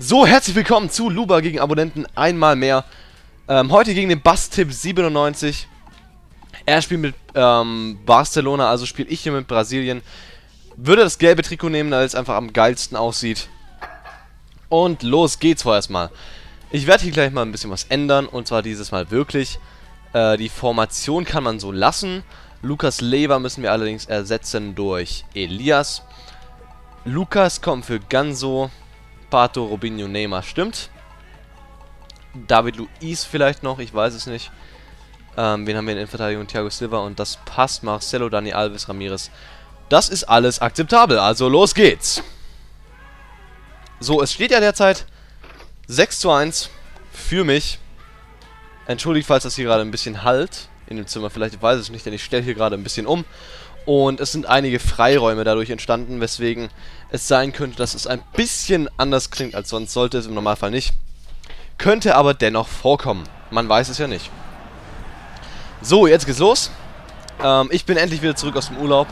So, herzlich willkommen zu Luba gegen Abonnenten einmal mehr. Ähm, heute gegen den Bass-Tipp 97. Er spielt mit ähm, Barcelona, also spiele ich hier mit Brasilien. Würde das gelbe Trikot nehmen, weil es einfach am geilsten aussieht. Und los geht's vorerst mal. Ich werde hier gleich mal ein bisschen was ändern, und zwar dieses Mal wirklich. Äh, die Formation kann man so lassen. Lukas Lever müssen wir allerdings ersetzen durch Elias. Lukas kommt für Ganso. Pato, Robinho, Neymar, stimmt. David Luiz vielleicht noch, ich weiß es nicht. Ähm, wen haben wir in Innenverteidigung? Thiago Silva und das passt. Marcelo, Dani Alves, Ramirez. Das ist alles akzeptabel, also los geht's. So, es steht ja derzeit 6 zu 1 für mich. Entschuldigt, falls das hier gerade ein bisschen halt in dem Zimmer. Vielleicht weiß ich es nicht, denn ich stelle hier gerade ein bisschen um. Und es sind einige Freiräume dadurch entstanden, weswegen es sein könnte, dass es ein bisschen anders klingt als sonst. Sollte es im Normalfall nicht. Könnte aber dennoch vorkommen. Man weiß es ja nicht. So, jetzt geht's los. Ähm, ich bin endlich wieder zurück aus dem Urlaub.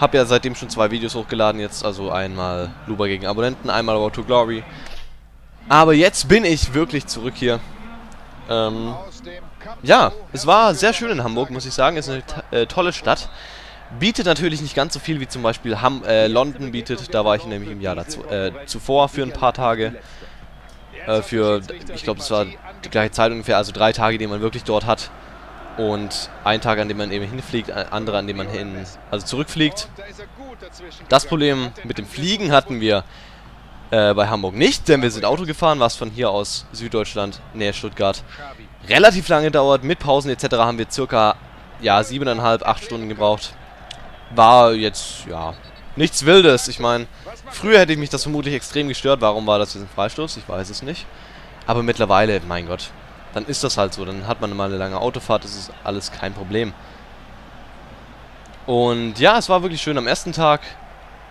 Hab ja seitdem schon zwei Videos hochgeladen. Jetzt also einmal Luba gegen Abonnenten, einmal Road to Glory. Aber jetzt bin ich wirklich zurück hier. Ähm, ja, es war sehr schön in Hamburg, muss ich sagen. Es ist eine äh, tolle Stadt. Bietet natürlich nicht ganz so viel wie zum Beispiel Ham äh, London bietet. Da war ich nämlich im Jahr dazu, äh, zuvor für ein paar Tage. Äh, für, ich glaube, es war die gleiche Zeit ungefähr, also drei Tage, die man wirklich dort hat. Und ein Tag, an dem man eben hinfliegt, andere, an dem man hin, also zurückfliegt. Das Problem mit dem Fliegen hatten wir äh, bei Hamburg nicht, denn wir sind Auto gefahren, was von hier aus Süddeutschland, nähe Stuttgart, relativ lange dauert. Mit Pausen etc. haben wir circa ja, siebeneinhalb, acht Stunden gebraucht war jetzt, ja, nichts Wildes. Ich meine, früher hätte ich mich das vermutlich extrem gestört. Warum war das jetzt ein Freistoß? Ich weiß es nicht. Aber mittlerweile, mein Gott, dann ist das halt so. Dann hat man mal eine lange Autofahrt, das ist alles kein Problem. Und ja, es war wirklich schön am ersten Tag.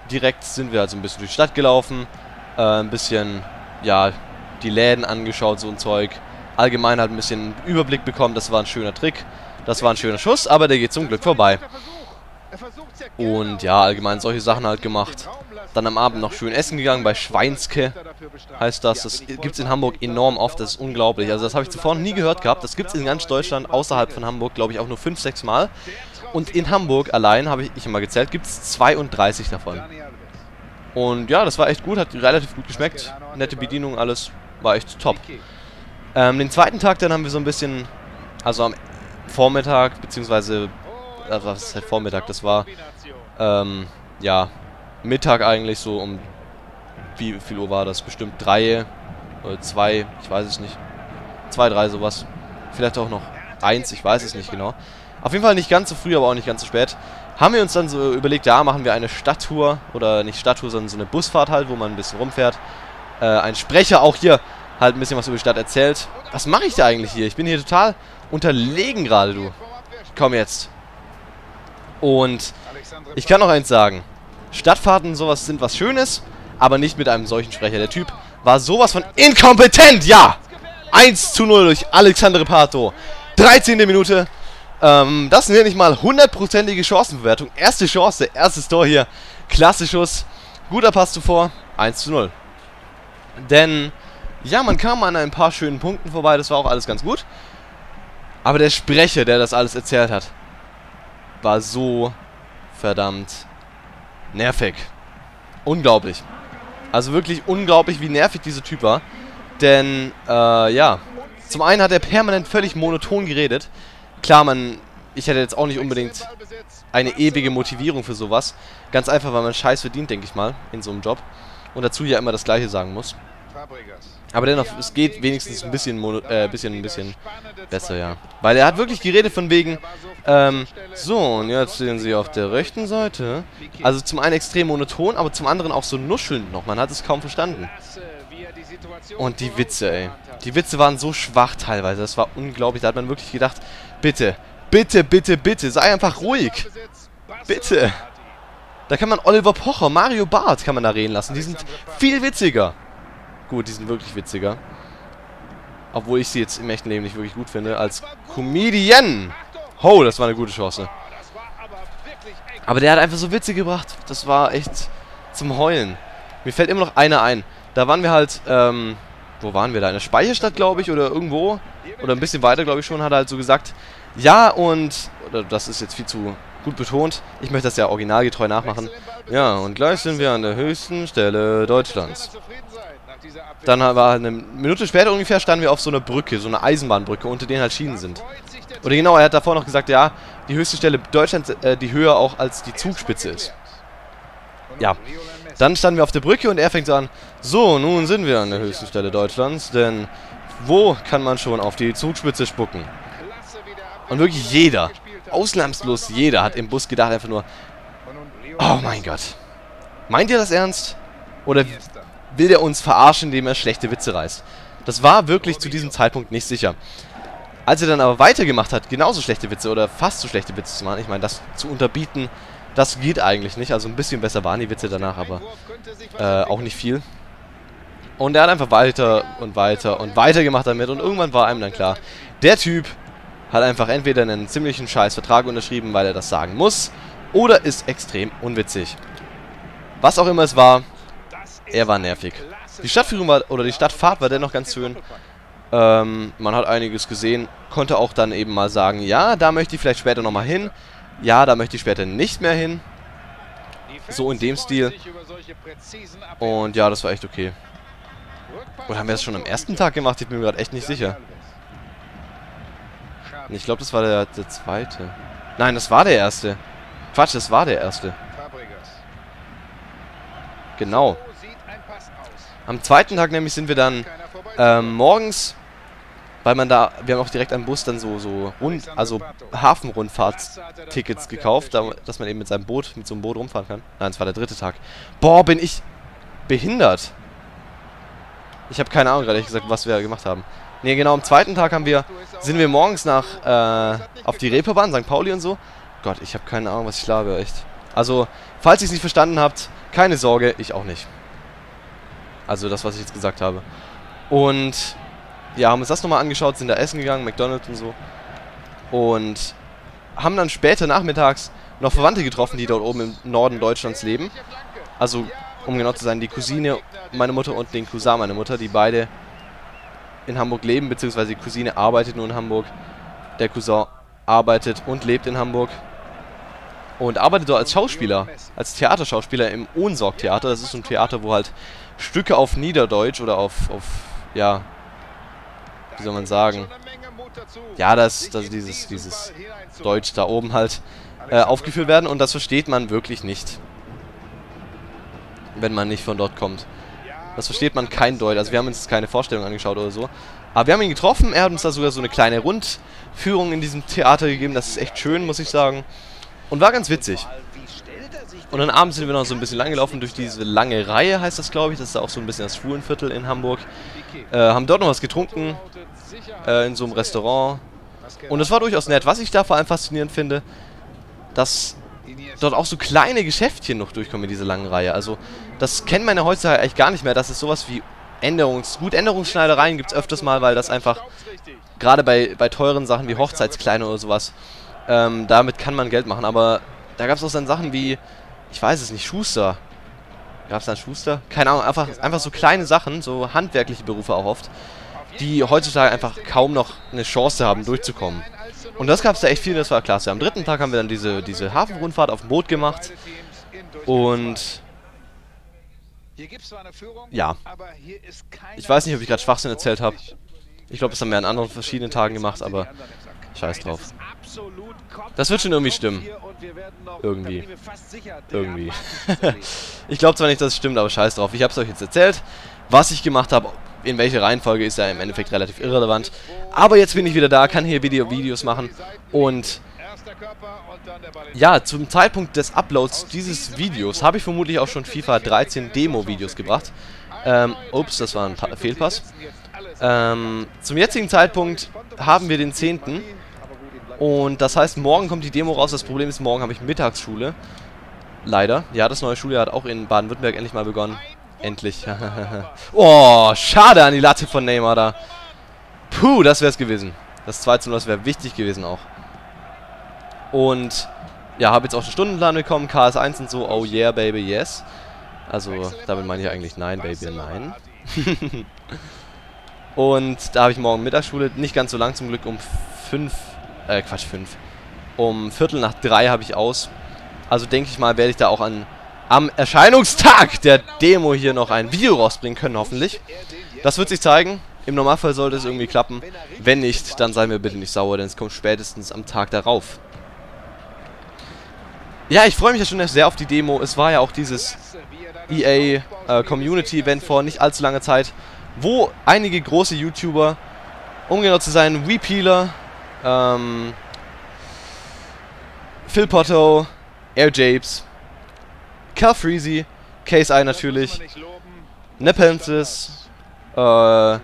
Direkt sind wir also ein bisschen durch die Stadt gelaufen. Äh, ein bisschen, ja, die Läden angeschaut, so ein Zeug. Allgemein halt ein bisschen Überblick bekommen. Das war ein schöner Trick. Das war ein schöner Schuss, aber der geht zum Glück vorbei. Und ja, allgemein solche Sachen halt gemacht. Dann am Abend noch schön essen gegangen bei Schweinske, heißt das. Das gibt es in Hamburg enorm oft, das ist unglaublich. Also das habe ich zuvor noch nie gehört gehabt. Das gibt es in ganz Deutschland, außerhalb von Hamburg, glaube ich, auch nur 5, 6 Mal. Und in Hamburg allein, habe ich, ich immer gezählt, gibt es 32 davon. Und ja, das war echt gut, hat relativ gut geschmeckt. Nette Bedienung, alles war echt top. Ähm, den zweiten Tag dann haben wir so ein bisschen, also am Vormittag, beziehungsweise also was ist halt Vormittag, das war, ähm, ja, Mittag eigentlich so um, wie viel Uhr war das? Bestimmt drei oder zwei, ich weiß es nicht. Zwei, drei, sowas. Vielleicht auch noch eins, ich weiß es nicht genau. Auf jeden Fall nicht ganz so früh, aber auch nicht ganz so spät. Haben wir uns dann so überlegt, ja, machen wir eine Stadttour, oder nicht Stadttour, sondern so eine Busfahrt halt, wo man ein bisschen rumfährt. Äh, ein Sprecher auch hier halt ein bisschen was über die Stadt erzählt. Was mache ich da eigentlich hier? Ich bin hier total unterlegen gerade, du. Komm jetzt. Und ich kann noch eins sagen. Stadtfahrten sowas sind was Schönes, aber nicht mit einem solchen Sprecher. Der Typ war sowas von inkompetent, ja! 1 zu 0 durch Alexandre Pato. 13. Minute. Ähm, das nenne ich mal hundertprozentige Chancenverwertung. Erste Chance, erstes Tor hier. Klasse Schuss. Guter Pass zuvor. 1 zu 0. Denn, ja, man kam an ein paar schönen Punkten vorbei. Das war auch alles ganz gut. Aber der Sprecher, der das alles erzählt hat, war so verdammt nervig. Unglaublich. Also wirklich unglaublich, wie nervig dieser Typ war. Denn, äh, ja. Zum einen hat er permanent völlig monoton geredet. Klar, man, ich hätte jetzt auch nicht unbedingt eine ewige Motivierung für sowas. Ganz einfach, weil man Scheiß verdient, denke ich mal, in so einem Job. Und dazu ja immer das Gleiche sagen muss. Aber dennoch, es geht wenigstens ein bisschen, äh, bisschen, ein bisschen besser, ja. Weil er hat wirklich geredet von wegen, ähm, so, und jetzt sehen Sie auf der rechten Seite, also zum einen extrem monoton, aber zum anderen auch so nuschelnd noch, man hat es kaum verstanden. Und die Witze, ey. Die Witze waren so schwach teilweise, das war unglaublich, da hat man wirklich gedacht, bitte, bitte, bitte, bitte, sei einfach ruhig. Bitte. Da kann man Oliver Pocher, Mario Barth kann man da reden lassen, die sind viel witziger. Gut, die sind wirklich witziger. Obwohl ich sie jetzt im echten Leben nicht wirklich gut finde. Als Comedian. Ho, das war eine gute Chance. Aber der hat einfach so Witze gebracht. Das war echt zum Heulen. Mir fällt immer noch einer ein. Da waren wir halt, ähm, wo waren wir da? In der Speicherstadt, glaube ich, oder irgendwo. Oder ein bisschen weiter, glaube ich schon, hat er halt so gesagt, ja und, oder das ist jetzt viel zu gut betont, ich möchte das ja originalgetreu nachmachen. Ja, und gleich sind wir an der höchsten Stelle Deutschlands. Dann war eine Minute später ungefähr standen wir auf so einer Brücke, so einer Eisenbahnbrücke, unter denen halt Schienen sind. Oder genau, er hat davor noch gesagt, ja, die höchste Stelle Deutschlands, äh, die höher auch als die Zugspitze ist. Ja, dann standen wir auf der Brücke und er fängt so an, so, nun sind wir an der höchsten Stelle Deutschlands, denn wo kann man schon auf die Zugspitze spucken? Und wirklich jeder, ausnahmslos jeder, hat im Bus gedacht einfach nur, oh mein Gott, meint ihr das ernst? Oder will der uns verarschen, indem er schlechte Witze reißt? Das war wirklich zu diesem Zeitpunkt nicht sicher. Als er dann aber weitergemacht hat, genauso schlechte Witze oder fast so schlechte Witze zu machen, ich meine, das zu unterbieten, das geht eigentlich nicht. Also ein bisschen besser waren die Witze danach, aber äh, auch nicht viel. Und er hat einfach weiter und weiter und weiter gemacht damit. Und irgendwann war einem dann klar, der Typ hat einfach entweder einen ziemlichen scheiß Vertrag unterschrieben, weil er das sagen muss, oder ist extrem unwitzig. Was auch immer es war, er war nervig. Die Stadtführung war, oder die Stadtfahrt war dennoch ganz schön. Ähm, man hat einiges gesehen, konnte auch dann eben mal sagen, ja, da möchte ich vielleicht später nochmal hin. Ja, da möchte ich später nicht mehr hin. So in dem Stil. Und ja, das war echt okay. Oder haben wir das schon am ersten Tag gemacht? Ich bin mir gerade echt nicht sicher. Ich glaube, das war der, der zweite. Nein, das war der erste. Quatsch, das war der erste. Genau. Am zweiten Tag nämlich sind wir dann ähm, morgens weil man da, wir haben auch direkt am Bus dann so, so Rund, also Hafenrundfahrtstickets gekauft, da, dass man eben mit seinem Boot, mit so einem Boot rumfahren kann. Nein, es war der dritte Tag. Boah, bin ich behindert. Ich habe keine Ahnung gerade, ehrlich gesagt, was wir gemacht haben. Ne, genau, am zweiten Tag haben wir, sind wir morgens nach, äh, auf die Reeperbahn, St. Pauli und so. Gott, ich habe keine Ahnung, was ich labe, echt. Also, falls ihr es nicht verstanden habt, keine Sorge, ich auch nicht. Also das, was ich jetzt gesagt habe. Und ja, haben uns das nochmal angeschaut, sind da essen gegangen, McDonalds und so. Und haben dann später nachmittags noch Verwandte getroffen, die dort oben im Norden Deutschlands leben. Also, um genau zu sein, die Cousine meiner Mutter und den Cousin meiner Mutter, die beide in Hamburg leben, beziehungsweise die Cousine arbeitet nur in Hamburg. Der Cousin arbeitet und lebt in Hamburg. Und arbeitet dort als Schauspieler, als Theaterschauspieler im Ohnsorg-Theater. Das ist so ein Theater, wo halt Stücke auf Niederdeutsch oder auf, auf ja, wie soll man sagen, ja, dass das dieses, dieses Deutsch da oben halt äh, aufgeführt werden. Und das versteht man wirklich nicht, wenn man nicht von dort kommt. Das versteht man kein Deutsch, also wir haben uns keine Vorstellung angeschaut oder so, aber wir haben ihn getroffen, er hat uns da sogar so eine kleine Rundführung in diesem Theater gegeben, das ist echt schön, muss ich sagen, und war ganz witzig. Und dann abends sind wir noch so ein bisschen lang gelaufen durch diese lange Reihe, heißt das, glaube ich. Das ist auch so ein bisschen das Schwulenviertel in Hamburg. Äh, haben dort noch was getrunken, äh, in so einem Restaurant. Und es war durchaus nett. Was ich da vor allem faszinierend finde, dass dort auch so kleine Geschäftchen noch durchkommen in dieser langen Reihe. Also, das kennen meine heutzutage eigentlich gar nicht mehr. Das ist sowas wie Änderungs... Gut, Änderungsschneidereien gibt es öfters mal, weil das einfach, gerade bei, bei teuren Sachen wie Hochzeitskleidung oder sowas, ähm, damit kann man Geld machen. Aber da gab es auch dann Sachen wie, ich weiß es nicht, Schuster. Gab es da einen Schuster? Keine Ahnung, einfach, einfach so kleine Sachen, so handwerkliche Berufe auch oft die heutzutage einfach kaum noch eine Chance haben, durchzukommen. Und das gab es da echt viel, das war klasse. Am dritten Tag haben wir dann diese, diese Hafenrundfahrt auf dem Boot gemacht. Und ja, ich weiß nicht, ob ich gerade Schwachsinn erzählt habe. Ich glaube, das haben wir an anderen verschiedenen Tagen gemacht, aber scheiß drauf. Das wird schon irgendwie stimmen. Irgendwie. Irgendwie. ich glaube zwar nicht, dass es stimmt, aber scheiß drauf. Ich habe es euch jetzt erzählt, was ich gemacht habe in welche Reihenfolge ist ja im Endeffekt relativ irrelevant. Aber jetzt bin ich wieder da, kann hier Video Videos machen und ja, zum Zeitpunkt des Uploads dieses Videos habe ich vermutlich auch schon FIFA 13 Demo-Videos gebracht. Ähm, ups, das war ein pa Fehlpass. Ähm, zum jetzigen Zeitpunkt haben wir den 10. Und das heißt, morgen kommt die Demo raus. Das Problem ist, morgen habe ich Mittagsschule. Leider. Ja, das neue Schuljahr hat auch in Baden-Württemberg endlich mal begonnen. Endlich. oh, schade an die Latte von Neymar da. Puh, das wäre es gewesen. Das 2 zu 0, das wäre wichtig gewesen auch. Und ja, habe jetzt auch den Stundenplan bekommen, KS1 und so. Oh yeah, baby, yes. Also, damit meine ich eigentlich nein, Baby, nein. und da habe ich morgen Mittagsschule, nicht ganz so lang zum Glück, um fünf, äh, Quatsch, fünf. Um Viertel nach drei habe ich aus. Also denke ich mal, werde ich da auch an, am Erscheinungstag der Demo hier noch ein Video rausbringen können, hoffentlich. Das wird sich zeigen. Im Normalfall sollte es irgendwie klappen. Wenn nicht, dann sei mir bitte nicht sauer, denn es kommt spätestens am Tag darauf. Ja, ich freue mich ja schon sehr auf die Demo. Es war ja auch dieses EA äh, Community Event vor nicht allzu langer Zeit, wo einige große YouTuber, um genau zu sein, Repealer, ähm, Phil Potto, Air Japes, Cal Freezy, Case I natürlich, Nepenthes, äh,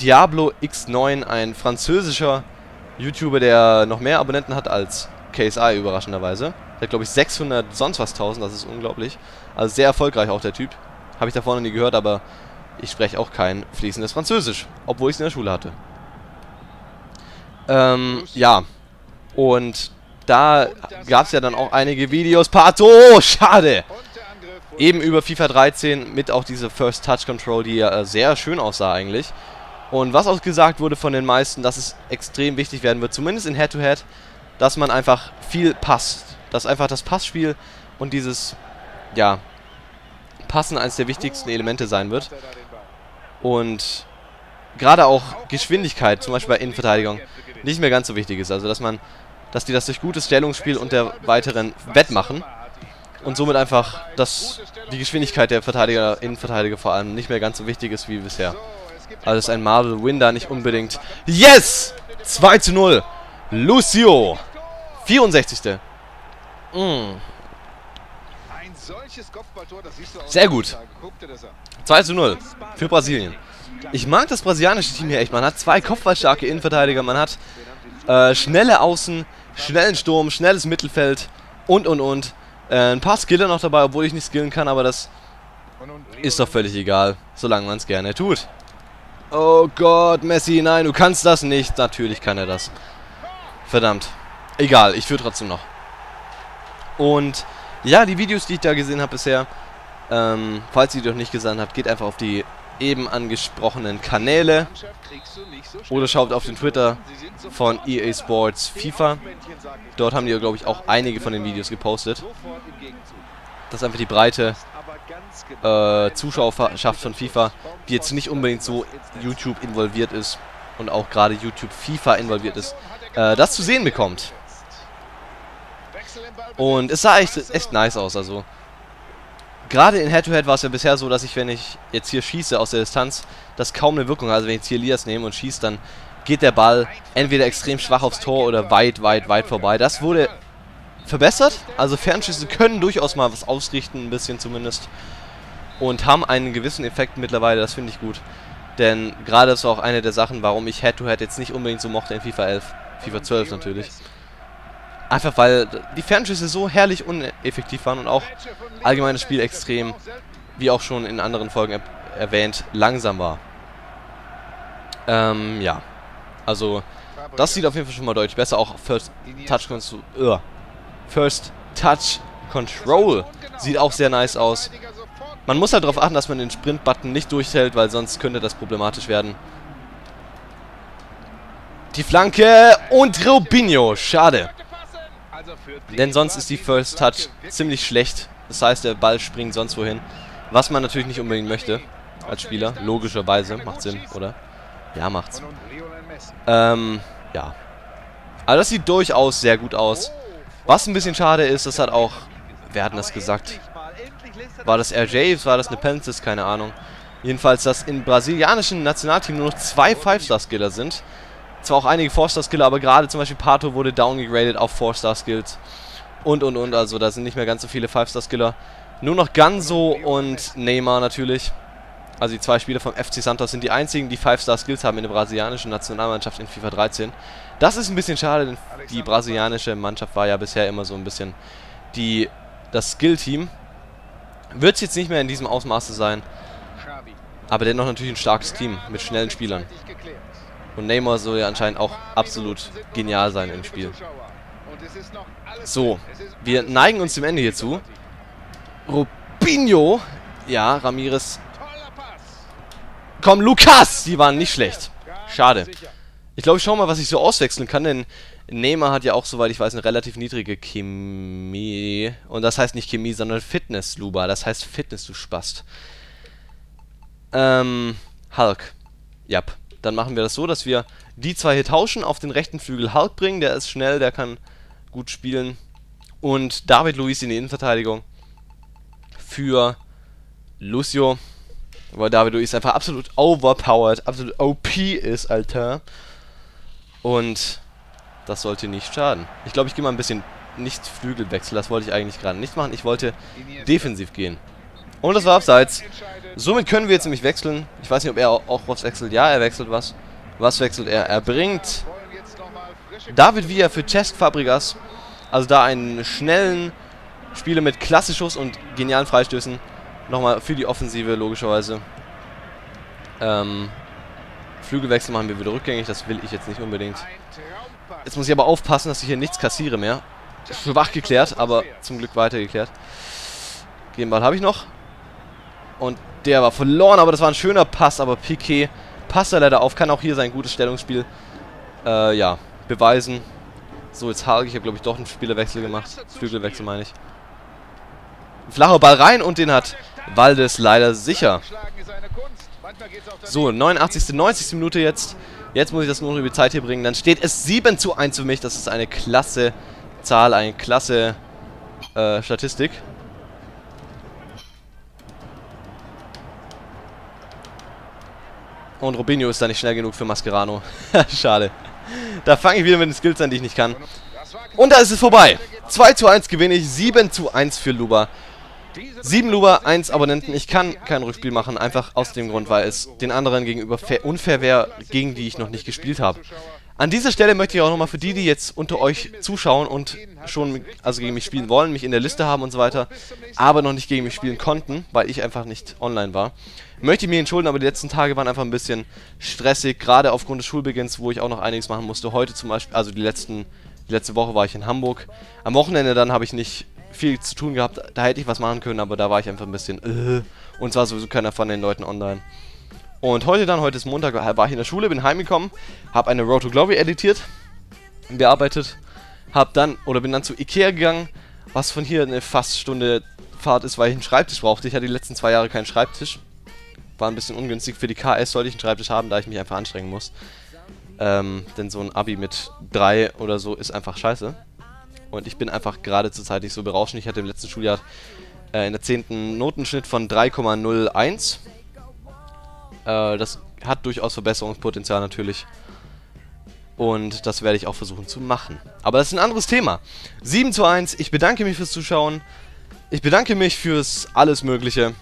Diablo X9, ein französischer YouTuber, der noch mehr Abonnenten hat als KSI, überraschenderweise. Der hat, glaube ich, 600 sonst was 1000, das ist unglaublich. Also sehr erfolgreich auch der Typ. Habe ich davor noch nie gehört, aber ich spreche auch kein fließendes Französisch, obwohl ich es in der Schule hatte. Ähm, ja. Und da gab es ja dann auch einige Videos. Pato, oh, schade! Eben über FIFA 13 mit auch diese First Touch Control, die ja äh, sehr schön aussah eigentlich. Und was auch gesagt wurde von den meisten, dass es extrem wichtig werden wird, zumindest in Head-to-Head, -Head, dass man einfach viel passt. Dass einfach das Passspiel und dieses, ja, Passen eines der wichtigsten Elemente sein wird. Und gerade auch Geschwindigkeit, zum Beispiel bei Innenverteidigung, nicht mehr ganz so wichtig ist. Also dass man, dass die das durch gutes Stellungsspiel und der weiteren wettmachen und somit einfach, dass die Geschwindigkeit der Verteidiger, Innenverteidiger vor allem nicht mehr ganz so wichtig ist wie bisher. Also ist ein Marvel Win da nicht unbedingt. Yes! 2 zu 0. Lucio. 64. Mm. Sehr gut. 2 zu 0 für Brasilien. Ich mag das brasilianische Team hier echt. Man hat zwei kopfballstarke Innenverteidiger, man hat äh, schnelle Außen, schnellen Sturm, schnelles Mittelfeld und und und. Äh, ein paar Skiller noch dabei, obwohl ich nicht skillen kann, aber das ist doch völlig egal, solange man es gerne tut. Oh Gott, Messi, nein, du kannst das nicht. Natürlich kann er das. Verdammt. Egal, ich führe trotzdem noch. Und ja, die Videos, die ich da gesehen habe bisher, ähm, falls ihr die noch nicht gesehen habt, geht einfach auf die eben angesprochenen Kanäle oder schaut auf den Twitter von EA Sports FIFA. Dort haben die, glaube ich, auch einige von den Videos gepostet. Das ist einfach die breite äh, Zuschauerschaft von FIFA, die jetzt nicht unbedingt so YouTube involviert ist und auch gerade YouTube FIFA involviert ist, äh, das zu sehen bekommt. Und es sah echt, echt nice aus, also gerade in Head-to-Head -Head war es ja bisher so, dass ich, wenn ich jetzt hier schieße aus der Distanz, das kaum eine Wirkung hat. Also wenn ich jetzt hier Elias nehme und schieße, dann geht der Ball entweder extrem schwach aufs Tor oder weit, weit, weit vorbei. Das wurde verbessert. Also Fernschüsse können durchaus mal was ausrichten, ein bisschen zumindest. Und haben einen gewissen Effekt mittlerweile, das finde ich gut. Denn gerade ist auch eine der Sachen, warum ich Head-to-Head -Head jetzt nicht unbedingt so mochte in FIFA 11. FIFA 12 natürlich. Einfach weil die Fernschüsse so herrlich uneffektiv waren und auch allgemein das Spiel extrem, wie auch schon in anderen Folgen er erwähnt, langsam war. Ähm, ja. Also, das sieht auf jeden Fall schon mal deutlich besser. Auch First Touch, uh, First Touch Control sieht auch sehr nice aus. Man muss halt darauf achten, dass man den Sprint-Button nicht durchhält, weil sonst könnte das problematisch werden. Die Flanke und Robinho. Schade. Denn sonst ist die First Touch ziemlich schlecht. Das heißt, der Ball springt sonst wohin. Was man natürlich nicht unbedingt möchte als Spieler. Logischerweise. Macht Sinn, oder? Ja, macht's. Ähm, ja. Aber das sieht durchaus sehr gut aus. Was ein bisschen schade ist, das hat auch... Wer hat das gesagt? War das RJ? War das Nepenthes? Keine Ahnung. Jedenfalls, dass im brasilianischen Nationalteam nur noch zwei Five-Star-Skiller sind. Zwar auch einige 4-Star-Skiller, aber gerade zum Beispiel Pato wurde downgegradet auf 4-Star-Skills. Und, und, und. Also da sind nicht mehr ganz so viele 5-Star-Skiller. Nur noch Ganso und Neymar natürlich. Also die zwei Spieler vom FC Santos sind die einzigen, die 5-Star-Skills haben in der brasilianischen Nationalmannschaft in FIFA 13. Das ist ein bisschen schade, denn die brasilianische Mannschaft war ja bisher immer so ein bisschen die, das Skill-Team. Wird es jetzt nicht mehr in diesem Ausmaße sein. Aber dennoch natürlich ein starkes Team mit schnellen Spielern. Und Neymar soll ja anscheinend auch absolut genial sein im Spiel. So, wir neigen uns dem Ende hierzu. Rubinho Ja, Ramirez. Komm, Lukas! Die waren nicht schlecht. Schade. Ich glaube, ich schau mal, was ich so auswechseln kann, denn Neymar hat ja auch, soweit ich weiß, eine relativ niedrige Chemie. Und das heißt nicht Chemie, sondern Fitness, Luba. Das heißt Fitness, du Spast. Ähm, Hulk. Jap. Dann machen wir das so, dass wir die zwei hier tauschen, auf den rechten Flügel Hulk bringen. Der ist schnell, der kann gut spielen. Und David Luiz in die Innenverteidigung. Für Lucio. Weil David Luiz einfach absolut overpowered, absolut OP ist, Alter. Und das sollte nicht schaden. Ich glaube, ich gehe mal ein bisschen nicht Flügelwechsel. Das wollte ich eigentlich gerade nicht machen. Ich wollte defensiv gehen. Und das war abseits. Somit können wir jetzt nämlich wechseln. Ich weiß nicht, ob er auch was wechselt. Ja, er wechselt was. Was wechselt er? Er bringt David Villa für Chest Fabregas. Also da einen schnellen Spieler mit Klassischuss und genialen Freistößen. Nochmal für die Offensive, logischerweise. Ähm, Flügelwechsel machen wir wieder rückgängig. Das will ich jetzt nicht unbedingt. Jetzt muss ich aber aufpassen, dass ich hier nichts kassiere mehr. Schwach geklärt, aber zum Glück weiter geklärt. Gegenball habe ich noch. Und der war verloren, aber das war ein schöner Pass. Aber Piquet passt er leider auf. Kann auch hier sein gutes Stellungsspiel äh, ja, beweisen. So, jetzt Hulk. Ich habe, glaube ich, doch einen Spielerwechsel gemacht. Flügelwechsel meine ich. Flacher Ball rein und den hat Waldes leider sicher. So, 89. 90. Minute jetzt. Jetzt muss ich das nur noch über die Zeit hier bringen. Dann steht es 7 zu 1 für mich. Das ist eine klasse Zahl, eine klasse äh, Statistik. Und Robinho ist da nicht schnell genug für Mascherano. Schade. Da fange ich wieder mit den Skills an, die ich nicht kann. Und da ist es vorbei. 2 zu 1 gewinne ich, 7 zu 1 für Luba. 7 Luba, 1 Abonnenten. Ich kann kein Rückspiel machen, einfach aus dem Grund, weil es den anderen gegenüber unfair wäre, gegen die ich noch nicht gespielt habe. An dieser Stelle möchte ich auch nochmal für die, die jetzt unter euch zuschauen und schon also gegen mich spielen wollen, mich in der Liste haben und so weiter, aber noch nicht gegen mich spielen konnten, weil ich einfach nicht online war, möchte ich mich entschuldigen, aber die letzten Tage waren einfach ein bisschen stressig, gerade aufgrund des Schulbeginns, wo ich auch noch einiges machen musste. Heute zum Beispiel, also die letzten, die letzte Woche war ich in Hamburg. Am Wochenende dann habe ich nicht viel zu tun gehabt. Da hätte ich was machen können, aber da war ich einfach ein bisschen äh, und zwar sowieso keiner von den Leuten online. Und heute dann, heute ist Montag, war ich in der Schule, bin heimgekommen, habe eine Road to Glory editiert, bearbeitet, hab dann, oder bin dann zu Ikea gegangen, was von hier eine fast Stunde Fahrt ist, weil ich einen Schreibtisch brauchte. Ich hatte die letzten zwei Jahre keinen Schreibtisch. War ein bisschen ungünstig. Für die KS sollte ich einen Schreibtisch haben, da ich mich einfach anstrengen muss. Ähm, denn so ein Abi mit 3 oder so ist einfach scheiße. Und ich bin einfach gerade zur Zeit nicht so berauschend. Ich hatte im letzten Schuljahr äh, in der 10. Notenschnitt von 3,01. Äh, das hat durchaus Verbesserungspotenzial natürlich. Und das werde ich auch versuchen zu machen. Aber das ist ein anderes Thema. 7 zu 1. Ich bedanke mich fürs Zuschauen. Ich bedanke mich fürs alles Mögliche.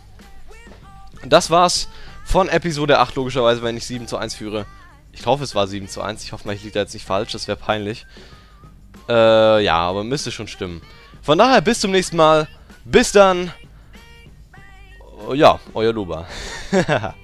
Das war's von Episode 8, logischerweise, wenn ich 7 zu 1 führe. Ich hoffe, es war 7 zu 1. Ich hoffe mal, ich liege da jetzt nicht falsch. Das wäre peinlich. Äh, ja, aber müsste schon stimmen. Von daher, bis zum nächsten Mal. Bis dann. Ja, euer Luba.